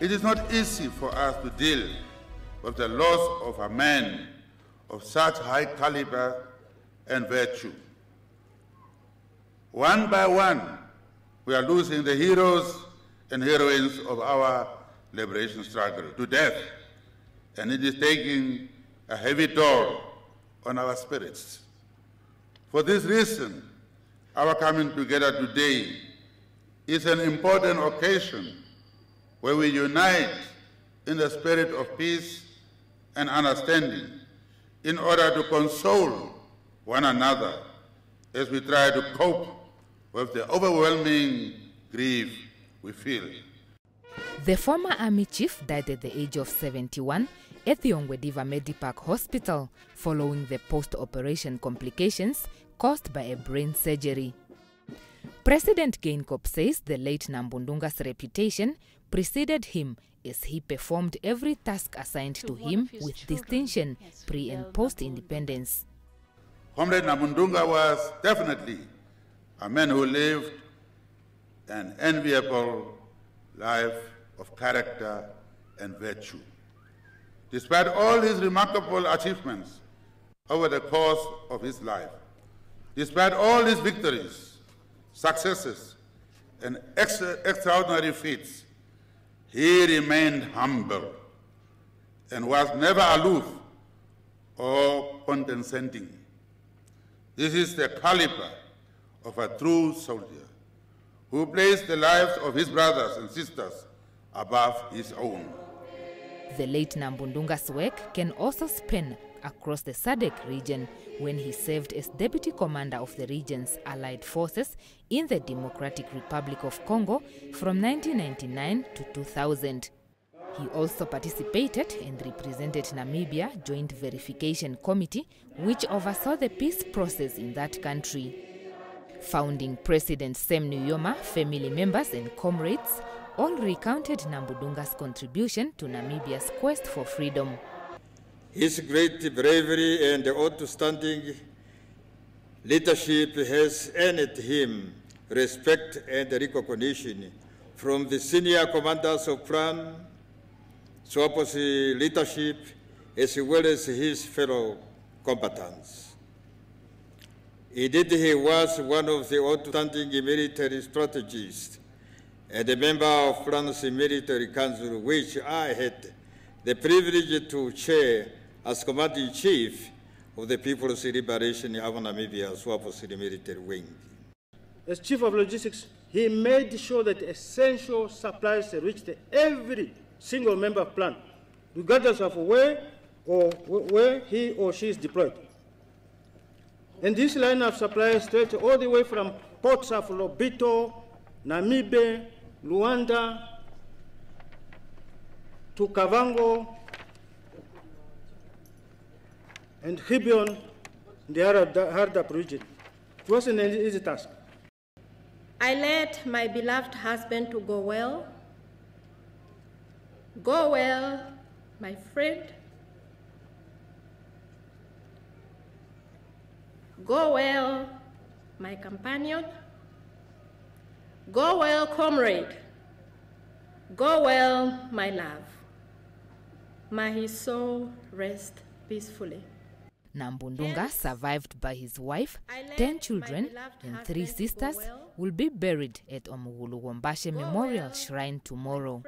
It is not easy for us to deal with the loss of a man of such high caliber and virtue. One by one, we are losing the heroes and heroines of our liberation struggle to death, and it is taking a heavy toll on our spirits. For this reason, our coming together today is an important occasion where we unite in the spirit of peace and understanding in order to console one another as we try to cope with the overwhelming grief we feel. The former army chief died at the age of 71 at the Ongwediva Medipark Hospital following the post-operation complications caused by a brain surgery. President Geingob says the late Nambundunga's reputation preceded him as he performed every task assigned to him with distinction pre and post independence. Comrade Nambundunga was definitely a man who lived an enviable life of character and virtue. Despite all his remarkable achievements over the course of his life, despite all his victories, successes, and extra extraordinary feats, he remained humble and was never aloof or condescending. This is the caliber of a true soldier who placed the lives of his brothers and sisters above his own. The late Nambundunga's work can also span across the SADC region when he served as deputy commander of the region's allied forces in the Democratic Republic of Congo from 1999 to 2000. He also participated and represented Namibia Joint Verification Committee, which oversaw the peace process in that country. Founding President Sam Nujoma, family members and comrades all recounted Nambundunga's contribution to Namibia's quest for freedom. His great bravery and outstanding leadership has earned him respect and recognition from the senior commanders of PLAN, SWAPO's leadership, as well as his fellow combatants. Indeed, he was one of the outstanding military strategists and a member of PLAN's military council, which I had the privilege to chair as commanding chief of the People's Liberation of Namibia, SWAPO's military wing. As chief of logistics, he made sure that essential supplies reached every single member of the PLAN, regardless of where or where he or she is deployed. And this line of supply stretched all the way from ports of Lobito, Namibe, Luanda, to Kavango, and Gibeon in the Hardap region. It wasn't an easy task. I let my beloved husband to go well. Go well, my friend. Go well, my companion. Go well, comrade. Go well, my love. May his soul rest peacefully. Nambundunga, survived by his wife, 10 children, and three sisters, will be buried at Omugulu Wombashe Memorial Shrine tomorrow.